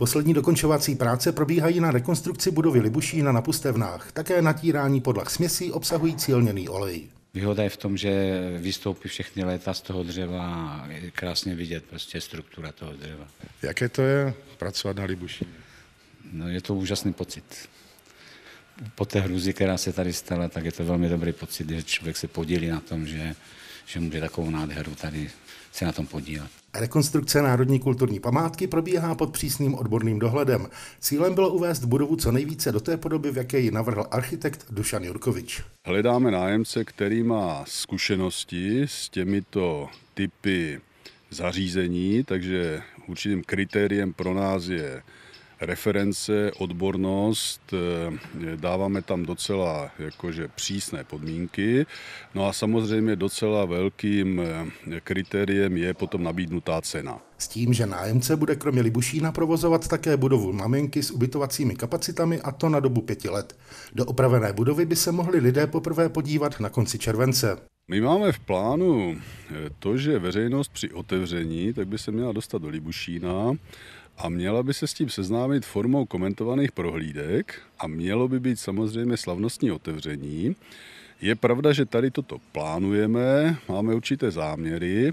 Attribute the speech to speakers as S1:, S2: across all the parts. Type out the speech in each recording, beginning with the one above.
S1: Poslední dokončovací práce probíhají na rekonstrukci budovy Libušína na Pustevnách, také natírání podlah směsí obsahující lněný olej.
S2: Výhoda je v tom, že vystoupí všechny léta z toho dřeva a je krásně vidět prostě struktura toho dřeva.
S3: Jaké to je pracovat na Libušíně?
S2: No, je to úžasný pocit. Po té hruzi, která se tady stala, tak je to velmi dobrý pocit, že člověk se podílí na tom, že, že může takovou nádheru tady se na tom podílet.
S1: Rekonstrukce Národní kulturní památky probíhá pod přísným odborným dohledem. Cílem bylo uvést budovu co nejvíce do té podoby, v jaké ji navrhl architekt Dušan Jurkovič.
S3: Hledáme nájemce, který má zkušenosti s těmito typy zařízení, takže určitým kritériem pro nás je reference, odbornost, eh, dáváme tam docela jakože přísné podmínky. No a samozřejmě docela velkým eh, kritériem je potom nabídnutá cena.
S1: S tím, že nájemce bude kromě Libušína provozovat také budovu Maminky s ubytovacími kapacitami a to na dobu pěti let. Do opravené budovy by se mohli lidé poprvé podívat na konci července.
S3: My máme v plánu eh, to, že veřejnost při otevření tak by se měla dostat do Libušína a měla by se s tím seznámit formou komentovaných prohlídek a mělo by být samozřejmě slavnostní otevření. Je pravda, že tady toto plánujeme, máme určité záměry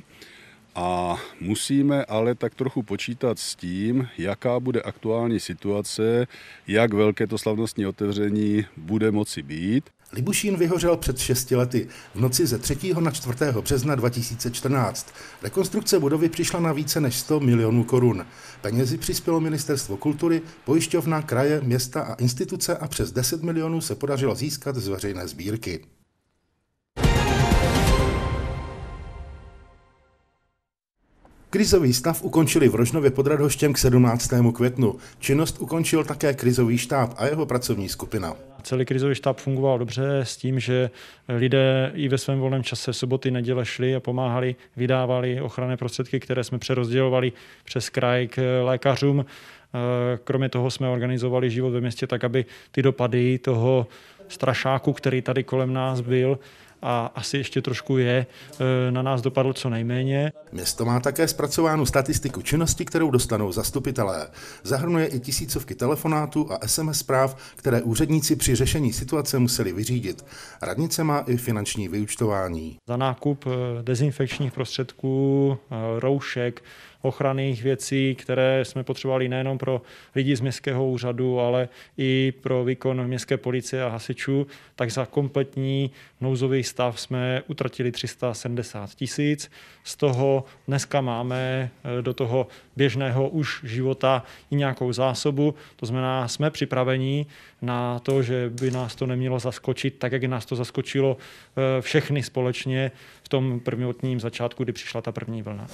S3: a musíme ale tak trochu počítat s tím, jaká bude aktuální situace, jak velké to slavnostní otevření bude moci být.
S1: Libušín vyhořel před 6 lety v noci ze 3. na 4. března 2014. Rekonstrukce budovy přišla na více než 100 milionů korun. Penězi přispělo Ministerstvo kultury, pojišťovna, kraje, města a instituce a přes 10 milionů se podařilo získat z veřejné sbírky. Krizový stav ukončili v Rožnově pod Radhoštěm k 17. květnu. Činnost ukončil také krizový štáb a jeho pracovní skupina.
S4: Celý krizový štáb fungoval dobře s tím, že lidé i ve svém volném čase soboty, neděle šli a pomáhali, vydávali ochranné prostředky, které jsme přerozdělovali přes kraj k lékařům. Kromě toho jsme organizovali život ve městě tak, aby ty dopady toho strašáku, který tady kolem nás byl, a asi ještě trošku je, e, na nás dopadlo co nejméně.
S1: Město má také zpracovánu statistiku činnosti, kterou dostanou zastupitelé. Zahrnuje i tisícovky telefonátů a SMS zpráv, které úředníci při řešení situace museli vyřídit. Radnice má i finanční vyučtování.
S4: Za nákup e, dezinfekčních prostředků, e, roušek, ochranných věcí, které jsme potřebovali nejenom pro lidi z městského úřadu, ale i pro výkon městské policie a hasičů, tak za kompletní nouzový stav jsme utratili 370 tisíc. Z toho dneska máme eh, do toho běžného už života i nějakou zásobu. To znamená, jsme připraveni na to, že by nás to nemělo zaskočit, tak jak nás to zaskočilo eh, všechny společně v tom prvotním začátku, kdy přišla ta první vlna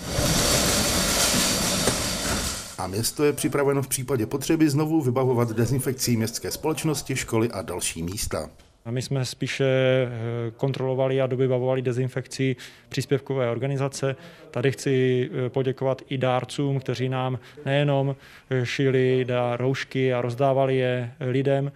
S1: a město je připraveno v případě potřeby znovu vybavovat dezinfekcí městské společnosti, školy a další místa.
S4: My jsme spíše eh, kontrolovali a dobybavovali dezinfekci příspěvkové organizace. Tady chci eh, poděkovat i dárcům, kteří nám nejenom eh, šili roušky a rozdávali je lidem,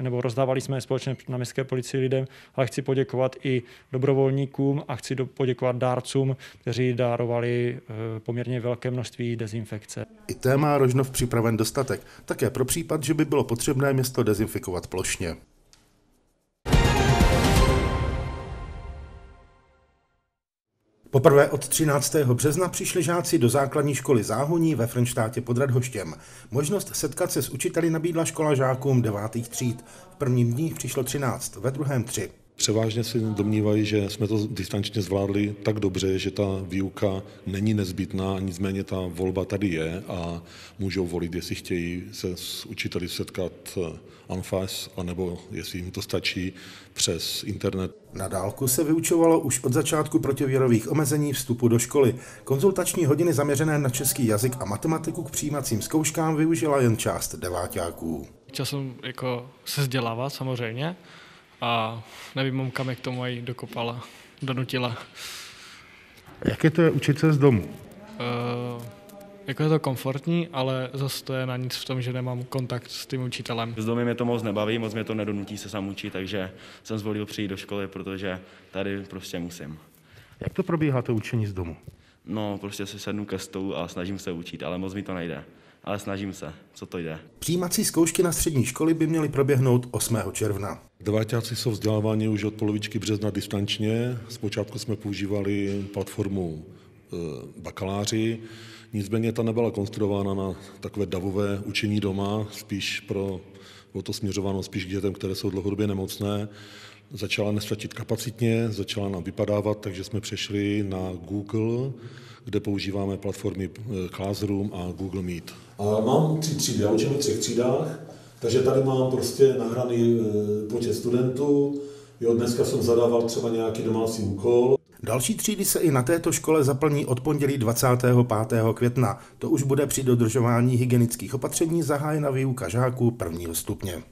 S4: nebo rozdávali jsme je společně na městské policii lidem, ale chci poděkovat i dobrovolníkům a chci poděkovat dárcům, kteří dárovali eh, poměrně velké množství dezinfekce.
S1: I téma Rožnov připraven dostatek, také pro případ, že by bylo potřebné město dezinfikovat plošně. Poprvé od 13. března přišli žáci do základní školy Záhoní ve Frenštátě pod Radhoštěm. Možnost setkat se s učiteli nabídla škola žákům devátých tříd. V prvním dní přišlo 13, ve druhém 3.
S5: Převážně si domnívají, že jsme to distančně zvládli tak dobře, že ta výuka není nezbytná, nicméně ta volba tady je a můžou volit, jestli chtějí se s učiteli setkat anfas, anebo jestli jim to stačí přes internet.
S1: Na dálku se vyučovalo už od začátku protivěrových omezení vstupu do školy. Konzultační hodiny zaměřené na český jazyk a matematiku k přijímacím zkouškám využila jen část deváťáků.
S6: Chtěl jsem jako se vzdělávat samozřejmě, a nevím, kam je k tomu aj dokopala, donutila.
S1: Jak je to je učit se z domu?
S6: Uh, jako je to komfortní, ale zase to je na nic v tom, že nemám kontakt s tím učitelem.
S7: Z domu mě to moc nebaví, moc mě to nedonutí se sám učit, takže jsem zvolil přijít do školy, protože tady prostě musím.
S1: Jak to probíhá to učení z domu?
S7: No, prostě se sednu ke stolu a snažím se učit, ale moc mi to nejde. Ale snažím se, co to jde.
S1: Přijímací zkoušky na střední školy by měly proběhnout 8. června.
S5: Deváťáci jsou vzděláváni už od polovičky března distančně. Zpočátku jsme používali platformu e, bakaláři, nicméně ta nebyla konstruována na takové davové učení doma, spíš pro, bylo to směřováno spíš k dětem, které jsou dlouhodobě nemocné. Začala nestratit kapacitně, začala nám vypadávat, takže jsme přešli na Google, kde používáme platformy e, Classroom a Google Meet. A mám tři třídy, já učím v třech třídách, takže tady mám prostě nahraný e, počet studentů. Jo, dneska jsem zadával třeba nějaký domácí úkol.
S1: Další třídy se i na této škole zaplní od pondělí 25. května. To už bude při dodržování hygienických opatření zahájena výuka žáků prvního stupně.